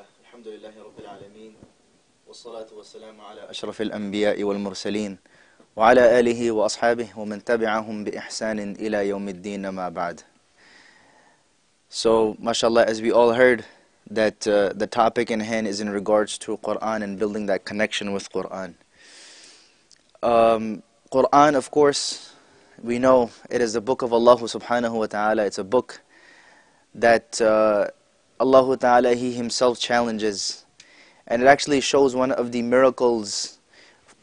الله الحمد لله رب العالمين والصلاة والسلام على أشرف الأنبياء والمرسلين وعلى آله وأصحابه ومن تبعهم بإحسان إلى يوم الدين ما بعد So, mashallah, as we all heard, that uh, the topic in hand is in regards to Quran and building that connection with Quran. Um, Quran, of course, we know it is the book of Allah subhanahu wa ta'ala. It's a book that uh, Allah ta'ala, He Himself challenges. And it actually shows one of the miracles,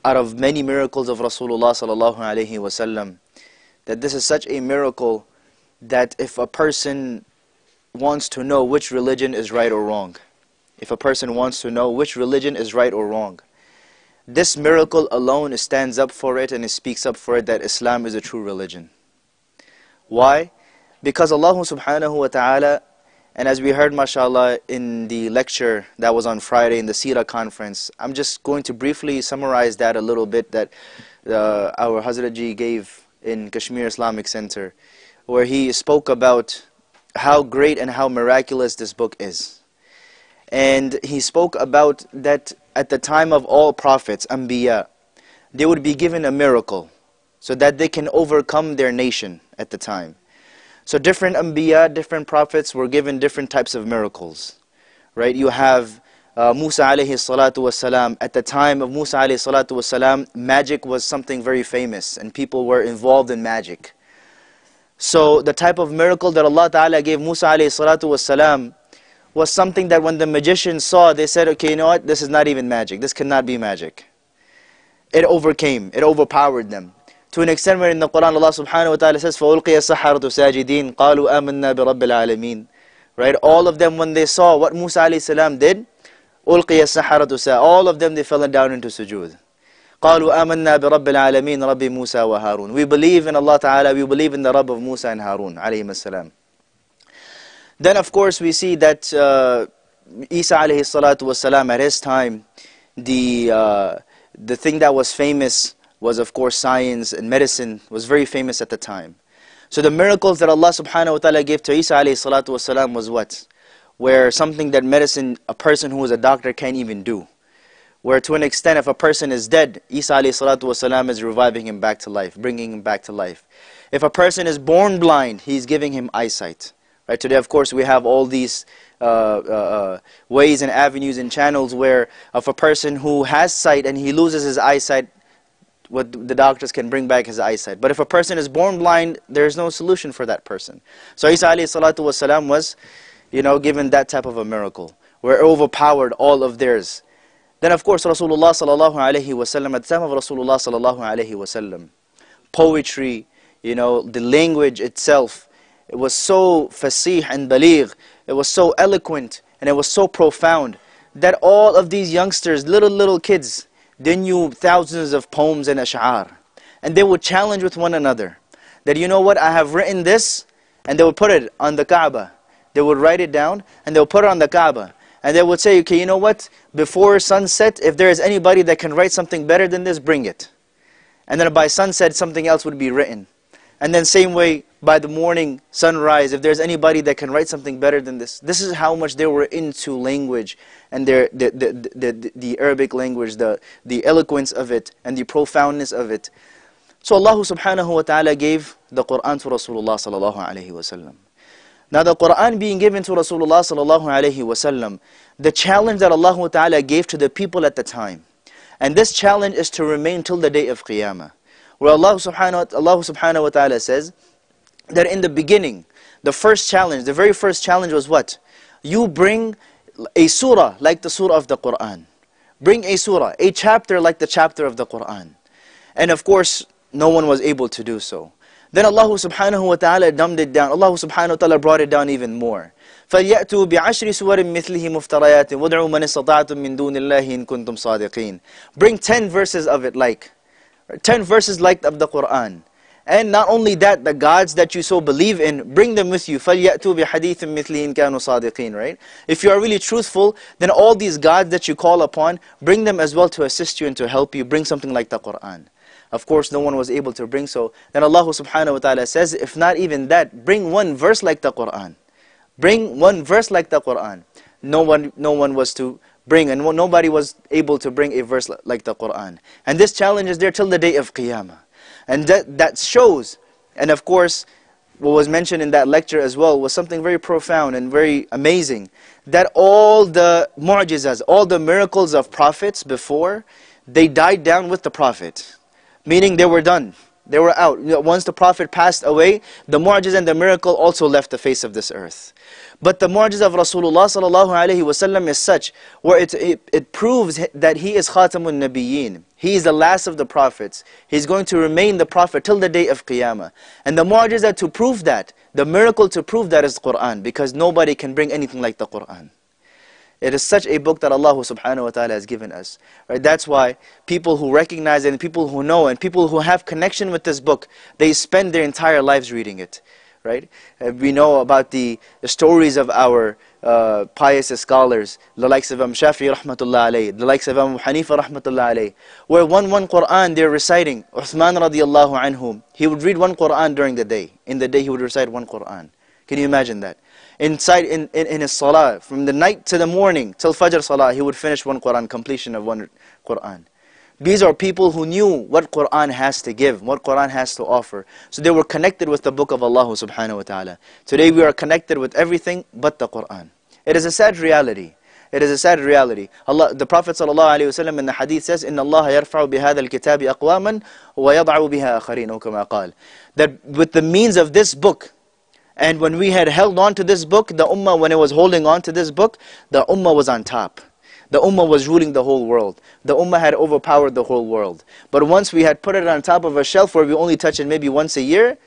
out of many miracles of Rasulullah sallallahu alayhi wasallam, that this is such a miracle that if a person wants to know which religion is right or wrong, if a person wants to know which religion is right or wrong, this miracle alone stands up for it and it speaks up for it that Islam is a true religion. Why? Because Allah subhanahu wa ta'ala, and as we heard mashallah in the lecture that was on Friday in the Sira conference, I'm just going to briefly summarize that a little bit that uh, our Hazrat Ji gave in Kashmir Islamic Center, where he spoke about how great and how miraculous this book is. And he spoke about that at the time of all prophets, Anbiya, they would be given a miracle so that they can overcome their nation at the time. So different Anbiya, different prophets were given different types of miracles. Right? You have uh, Musa alayhi salatu wasalam. At the time of Musa alayhi salatu wasalam, magic was something very famous and people were involved in magic. So the type of miracle that Allah Ta'ala gave Musa alayhi salatu wasalam was something that when the magicians saw, they said, okay, you know what, this is not even magic. This cannot be magic. It overcame, it overpowered them. To an extent where in the Quran Allah subhanahu wa ta'ala says, فَأُلْقِيَ السَّحَرَةُ سَاجِدِينَ قَالُوا آمَنَّا بِرَبِّ الْعَالَمِينَ Right, all of them when they saw what Musa alayhi salam did, أُلْقِيَ السَّحَرَةُ سَاجِدِينَ All of them they fell down into sujood. قالوا آمنا برب العالمين رب موسى وهارون We believe in Allah Ta'ala, we believe in the Rabb of Musa and Harun عليهم السلام Then of course we see that uh, Isa alayhi salatu wasalam at his time, the, uh, the thing that was famous was of course science and medicine was very famous at the time. So the miracles that Allah subhanahu wa ta'ala gave to Isa alayhi salatu wasalam was what? Where something that medicine, a person who is a doctor can't even do. Where to an extent, if a person is dead, Isa alayhi salatu wasalam is reviving him back to life, bringing him back to life. If a person is born blind, he's giving him eyesight. Right? Today, of course, we have all these uh, uh, ways and avenues and channels where if a person who has sight and he loses his eyesight, what the doctors can bring back his eyesight. But if a person is born blind, there is no solution for that person. So Isa wasalam was, you know, given that type of a miracle, where overpowered all of theirs. Then of course Rasulullah sallallahu alayhi wasallam, at the time of Rasulullah sallallahu alayhi wasallam, poetry, you know, the language itself, it was so fasih and baligh, it was so eloquent, and it was so profound, that all of these youngsters, little, little kids, they knew thousands of poems and ash'ar. And they would challenge with one another, that you know what, I have written this, and they would put it on the Kaaba. They would write it down, and they would put it on the Kaaba. And they would say, okay, you know what? Before sunset, if there is anybody that can write something better than this, bring it. And then by sunset, something else would be written. And then same way, by the morning, sunrise, if there's anybody that can write something better than this. This is how much they were into language and their, the, the, the, the, Arabic language, the, the eloquence of it and the profoundness of it. So Allah subhanahu wa ta'ala gave the Quran to Rasulullah sallallahu alayhi wa. Now the Quran being given to Rasulullah sallallahu alayhi wasallam, the challenge that Allah ta'ala gave to the people at the time. And this challenge is to remain till the day of Qiyamah Where Allah subhanahu, Allah subhanahu wa ta'ala says that in the beginning, the first challenge, the very first challenge was what? You bring a surah like the surah of the Quran. Bring a surah, a chapter like the chapter of the Quran. And of course, no one was able to do so. Then Allah subhanahu wa ta'ala dumbed it down. Allah subhanahu wa ta'ala brought it down even more. فَلْيَأْتُوا بِعَشْرِ سُوَرٍ مِثْلِهِ مُفْتَرَيَاتٍ وَادْعُوا مَنِ اسْتَطَعْتُم مِّن دُونِ اللَّهِ إِن كُنتُمْ صَادِقِينَ Bring 10 verses of it like. 10 verses like of the Quran. And not only that, the gods that you so believe in, bring them with you. فَلْيَأْتُوا بِحَدِيثٍ مِثْلِهِ إِن كَانُوا صَادِقِينَ Right? If you are really truthful, then all these gods that you call upon, bring them as well to assist you and to help you. Bring something like the Quran. Of course, no one was able to bring so. Then Allah subhanahu wa ta'ala says, if not even that, bring one verse like the Quran. Bring one verse like the Quran. no one, no one was to bring, and nobody was able to bring a verse like the Quran. And this challenge is there till the day of Qiyamah. And that, that shows, and of course, what was mentioned in that lecture as well was something very profound and very amazing. That all the mu'jizas, all the miracles of prophets before, they died down with the prophet. Meaning they were done. They were out. Once the prophet passed away, the mu'jiz and the miracle also left the face of this earth. But the mu'jiz of Rasulullah is such where it, it, it proves that he is Khatamun Nabiyyin. He is the last of the prophets. He's going to remain the prophet till the day of Qiyamah. And the mu'jiza to prove that, the miracle to prove that is Quran because nobody can bring anything like the Quran. It is such a book that Allah subhanahu wa ta'ala has given us. Right? That's why people who recognize it and people who know and people who have connection with this book, they spend their entire lives reading it right? We know about the, the stories of our uh, pious scholars, the likes of Imam Shafi rahmatullah alayhi, the likes of Imam Hanifa rahmatullah alayhi, where one one Quran they're reciting, Uthman radiallahu anhu, he would read one Quran during the day. In the day he would recite one Quran. Can you imagine that? Inside in, in, in his salah, from the night to the morning, till Fajr salah, he would finish one Quran, completion of one Quran. These are people who knew what Quran has to give, what Quran has to offer. So they were connected with the book of Allah subhanahu wa ta'ala. Today we are connected with everything but the Quran. It is a sad reality. It is a sad reality. Allah, the Prophet ﷺ in the hadith says, إِنَّ اللَّهَ يَرْفَعُ بِهَذَا الْكِتَابِ أَقْوَامًا وَيَضَعُ بِهَا آخَرِينَ كما قال. That with the means of this book, and when we had held on to this book, the ummah, when it was holding on to this book, the ummah was on top. The ummah was ruling the whole world. The ummah had overpowered the whole world. But once we had put it on top of a shelf where we only touch it maybe once a year,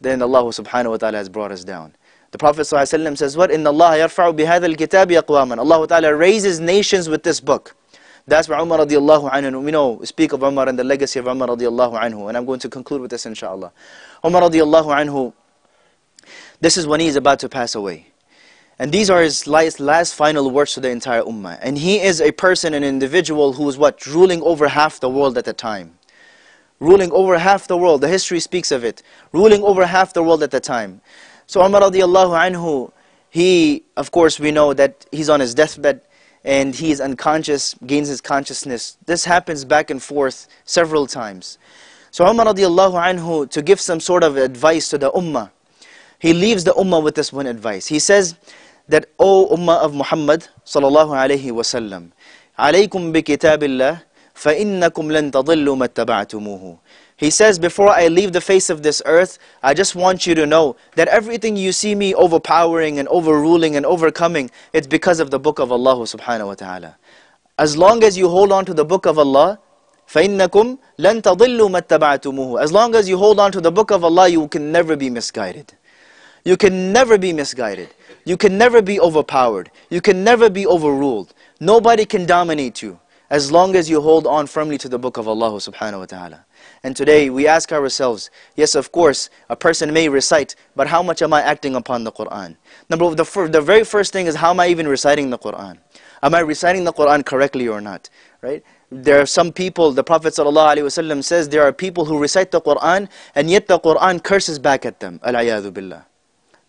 then Allah subhanahu wa ta'ala has brought us down. The Prophet ﷺ says what? Inna Allah yarfa'u bihadha al-kitab yaqwaman. Allah ta'ala raises nations with this book. That's where Umar radiallahu anhu, we know, speak of Umar and the legacy of Umar radiallahu anhu. And I'm going to conclude with this insha'allah. Umar radiallahu anhu, this is when he is about to pass away. And these are his last, final words to the entire ummah. And he is a person, an individual who is what? Ruling over half the world at the time. Ruling over half the world. The history speaks of it. Ruling over half the world at the time. So Umar radiallahu anhu, he, of course, we know that he's on his deathbed and he is unconscious, gains his consciousness. This happens back and forth several times. So Umar radiallahu anhu, to give some sort of advice to the ummah, he leaves the ummah with this one advice. He says, that, O Ummah of Muhammad sallallahu alayhi wasallam, alaykum bi kitabillah, فَإِنَّكُمْ لَن تَضِلُّوا مَتَّبَعْتُمُوهُ He says, before I leave the face of this earth, I just want you to know that everything you see me overpowering and overruling and overcoming, it's because of the book of Allah subhanahu wa ta'ala. As long as you hold on to the book of Allah, فَإِنَّكُمْ لَن تَضِلُّوا مَتَّبَعْتُمُوهُ As long as you hold on to the book of Allah, you can never be misguided. You can never be misguided. You can never be overpowered. You can never be overruled. Nobody can dominate you as long as you hold on firmly to the book of Allah subhanahu wa ta'ala. And today we ask ourselves, yes, of course, a person may recite, but how much am I acting upon the Quran? Number the, the very first thing is how am I even reciting the Quran? Am I reciting the Quran correctly or not? Right? There are some people, the Prophet says, there are people who recite the Quran and yet the Quran curses back at them. Al-ayadu billah.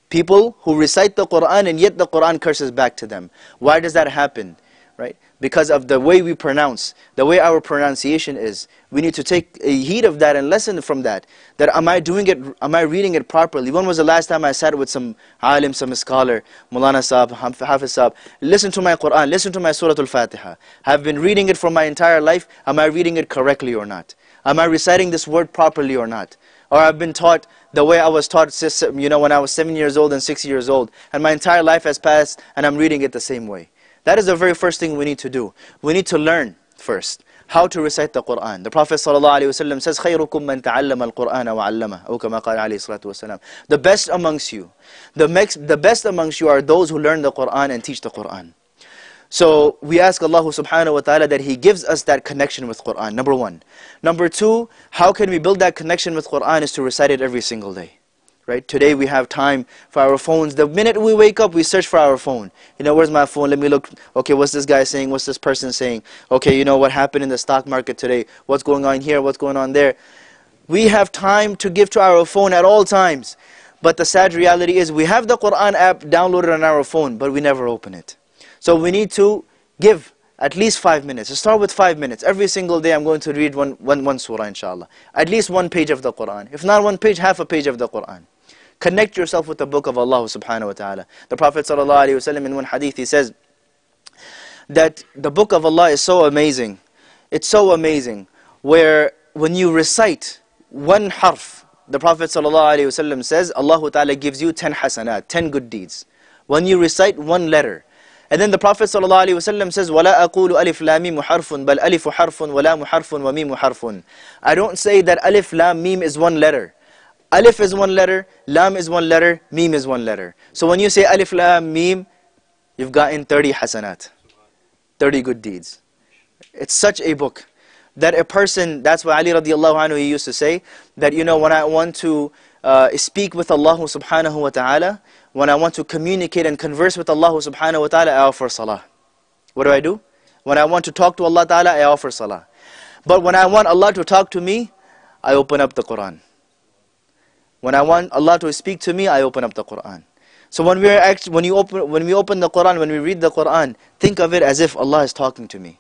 People who recite the Quran and yet the Quran curses back to them. Why does that happen? Right? Because of the way we pronounce, the way our pronunciation is. We need to take heed of that and lesson from that. That am I doing it, am I reading it properly? When was the last time I sat with some alim, some scholar, Maulana Saab, Hafiz Saab, listen to my Quran, listen to my Surah Al-Fatiha. I've been reading it for my entire life. Am I reading it correctly or not? Am I reciting this word properly or not? Or I've been taught the way I was taught you know, when I was seven years old and six years old. And my entire life has passed and I'm reading it the same way. That is the very first thing we need to do. We need to learn first how to recite the Quran. The Prophet ﷺ says, خَيْرُكُم مَّن تَعَلَّمَ الْقُرْآنَ وَعَلَّمَهُ أو كما قال عليه الصلاة والسلام. The best amongst you, the, the best amongst you are those who learn the Quran and teach the Quran. So we ask Allah subhanahu wa ta'ala that He gives us that connection with Quran, number one. Number two, how can we build that connection with Quran is to recite it every single day. Right? Today we have time for our phones. The minute we wake up, we search for our phone. You know, where's my phone? Let me look. Okay, what's this guy saying? What's this person saying? Okay, you know what happened in the stock market today? What's going on here? What's going on there? We have time to give to our phone at all times. But the sad reality is we have the Quran app downloaded on our phone, but we never open it. So we need to give at least five minutes. Start with five minutes. Every single day I'm going to read one, one, one surah inshallah. At least one page of the Quran. If not one page, half a page of the Quran. Connect yourself with the book of Allah subhanahu wa ta'ala. The Prophet ﷺ in one hadith he says that the book of Allah is so amazing. It's so amazing where when you recite one harf, the Prophet ﷺ says Allah ta'ala gives you 10 hasanat, 10 good deeds. When you recite one letter, and then the Prophet ﷺ says, وَلَا أَقُولُ أَلِفْ لَا مِيمُ حَرْفٌ بَلْ أَلِفُ حَرْفٌ وَلَامُ حَرْفٌ وَمِيمُ حَرْفٌ I don't say that alif, lam, mim is one letter. Alif is one letter, lam is one letter, mim is one letter. So when you say alif, lam, mim, you've gotten 30 hasanat, 30 good deeds. It's such a book that a person, that's why Ali radiallahu anhu, he used to say, that you know, when I want to uh, speak with Allah subhanahu wa ta'ala, when I want to communicate and converse with Allah subhanahu wa ta'ala, I offer salah. What do I do? When I want to talk to Allah ta'ala, I offer salah. But when I want Allah to talk to me, I open up the Quran. When I want Allah to speak to me, I open up the Quran. So when we are actually, when you open when we open the Quran, when we read the Quran, think of it as if Allah is talking to me.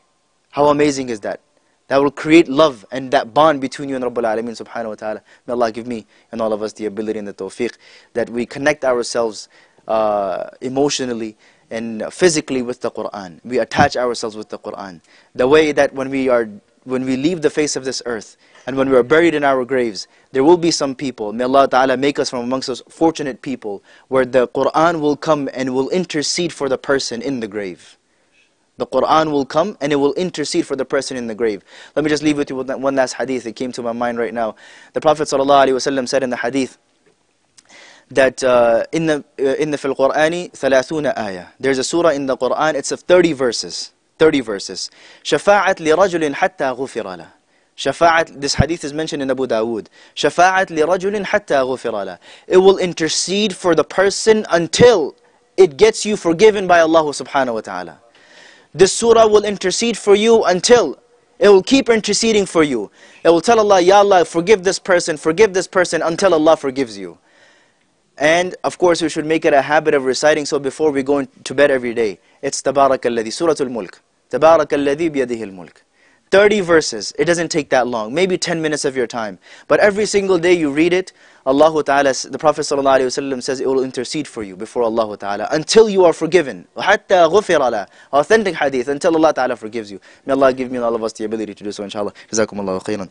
How amazing is that? That will create love and that bond between you and Rabbul Alameen subhanahu wa ta'ala. May Allah give me and all of us the ability and the tawfiq that we connect ourselves uh, emotionally and physically with the Quran. We attach ourselves with the Quran. The way that when we are when we leave the face of this earth and when we are buried in our graves, there will be some people, may Allah Ta'ala make us from amongst those fortunate people, where the Quran will come and will intercede for the person in the grave. The Quran will come and it will intercede for the person in the grave. Let me just leave with you with one last hadith. It came to my mind right now. The Prophet ﷺ said in the hadith that uh, in the uh, in the fil Qur'ani 30 ayah. There's a surah in the Quran. It's of 30 verses. 30 verses. شفاعة لرجل حتى غفر له. Shafa'at, this hadith is mentioned in Abu Dawood. Shafa'at لرجل حتى غفر له. It will intercede for the person until it gets you forgiven by Allah subhanahu wa ta'ala. This surah will intercede for you until it will keep interceding for you. It will tell Allah, Ya Allah, forgive this person, forgive this person until Allah forgives you. And of course, we should make it a habit of reciting so before we go to bed every day. It's Tabarak alladhi, Surah Al-Mulk. Tabarak alladhi biyadihi al-mulk. 30 verses. It doesn't take that long. Maybe 10 minutes of your time. But every single day you read it, Allahu Ta'ala, the Prophet ﷺ says, it will intercede for you before Allah Ta'ala until you are forgiven. Authentic hadith, until Allah Ta'ala forgives you. May Allah give me and all of us the ability to do so, inshallah. Khairan.